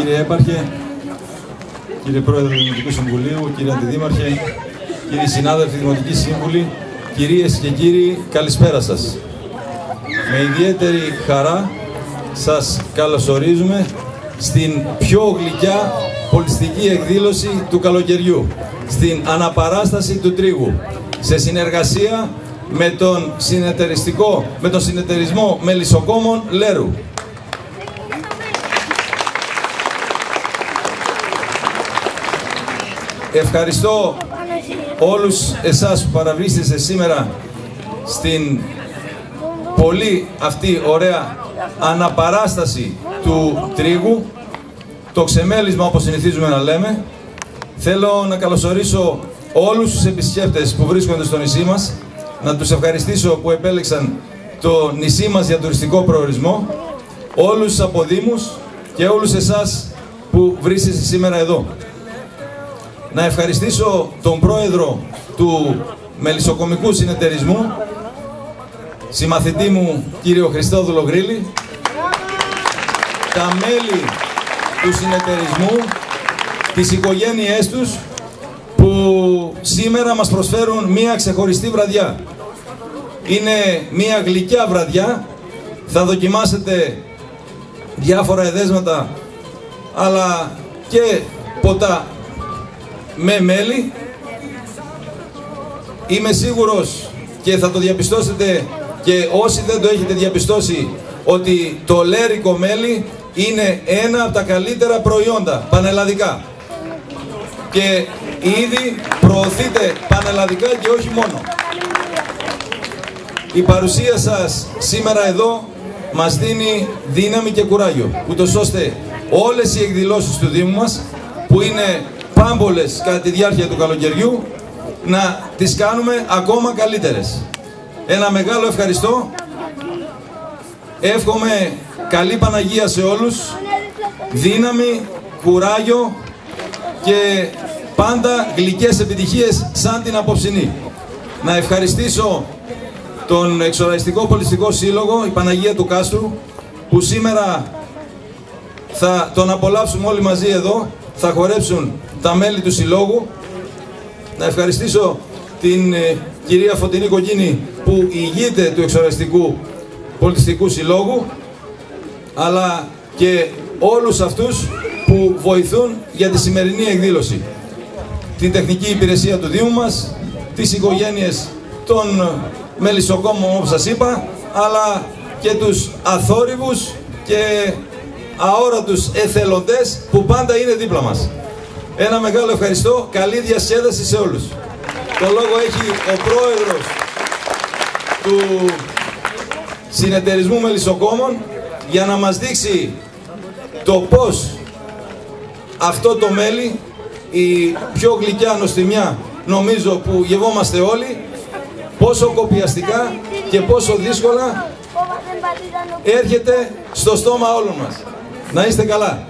κύριε Έπαρχε, κύριε Πρόεδρε του Δημοτικού Συμβουλίου, κύριε Αντιδήμαρχε, κύριοι συνάδελφοι Δημοτικοί Σύμβουλοι, κυρίες και κύριοι, καλησπέρα σας. Με ιδιαίτερη χαρά σας καλωσορίζουμε στην πιο γλυκιά πολιτιστική εκδήλωση του καλοκαιριού, στην αναπαράσταση του τρίγου, σε συνεργασία με τον συνεταιριστικό, με τον συνεταιρισμό Μελισσοκόμων Λέρου. Ευχαριστώ όλους εσάς που παραβρίστεστε σήμερα στην πολύ αυτή ωραία αναπαράσταση του τρίγου, το ξεμέλισμα όπως συνηθίζουμε να λέμε. Θέλω να καλωσορίσω όλους τους επισκέπτες που βρίσκονται στο νησί μας, να τους ευχαριστήσω που επέλεξαν το νησί μας για τουριστικό προορισμό, όλους τους αποδήμους και όλους εσάς που βρίσκεστε σήμερα εδώ. Να ευχαριστήσω τον πρόεδρο του Μελισσοκομικού Συνεταιρισμού, συμμαθητή μου κύριο Χριστόδουλο Γρήλη, τα μέλη του συνεταιρισμού, τις οικογένειές τους που σήμερα μας προσφέρουν μία ξεχωριστή βραδιά. Είναι μία γλυκιά βραδιά, θα δοκιμάσετε διάφορα εδέσματα αλλά και ποτά με μέλι. Είμαι σίγουρος και θα το διαπιστώσετε και όσοι δεν το έχετε διαπιστώσει ότι το λέρικο μέλι είναι ένα από τα καλύτερα προϊόντα πανελλαδικά και ήδη προωθείται πανελλαδικά και όχι μόνο. Η παρουσία σας σήμερα εδώ μας δίνει δύναμη και κουράγιο, ούτως ώστε όλες οι εκδηλώσεις του Δήμου μας, που είναι πάμπολες κατά τη διάρκεια του καλοκαιριού, να τις κάνουμε ακόμα καλύτερες. Ένα μεγάλο ευχαριστώ. Εύχομαι καλή Παναγία σε όλους, δύναμη, κουράγιο και πάντα γλυκές επιτυχίες σαν την απόψινή. Να ευχαριστήσω τον Εξοραϊστικό Πολιτιστικό Σύλλογο, η Παναγία του Κάστρου, που σήμερα θα τον απολαύσουμε όλοι μαζί εδώ, θα χορέψουν τα μέλη του Συλλόγου. Να ευχαριστήσω την ε, κυρία Φωτεινή Κοκκίνη που ηγείται του Εξοραϊστικού Πολιτιστικού Συλλόγου, αλλά και όλους αυτούς που βοηθούν για τη σημερινή εκδήλωση. Την τεχνική υπηρεσία του Δήμου μας, τις οικογένειες των μελισσοκόμων όπως σας είπα, αλλά και τους αθόρυβους και αόρατους εθελοντές που πάντα είναι δίπλα μας. Ένα μεγάλο ευχαριστώ, καλή διασκέδαση σε όλους. Το λόγο έχει ο πρόεδρος του συνεταιρισμού μελισσοκόμων για να μας δείξει το πώς αυτό το μέλι, η πιο γλυκιά νοστιμιά νομίζω που γευόμαστε όλοι, πόσο κοπιαστικά και πόσο δύσκολα έρχεται στο στόμα όλων μας. Να είστε καλά.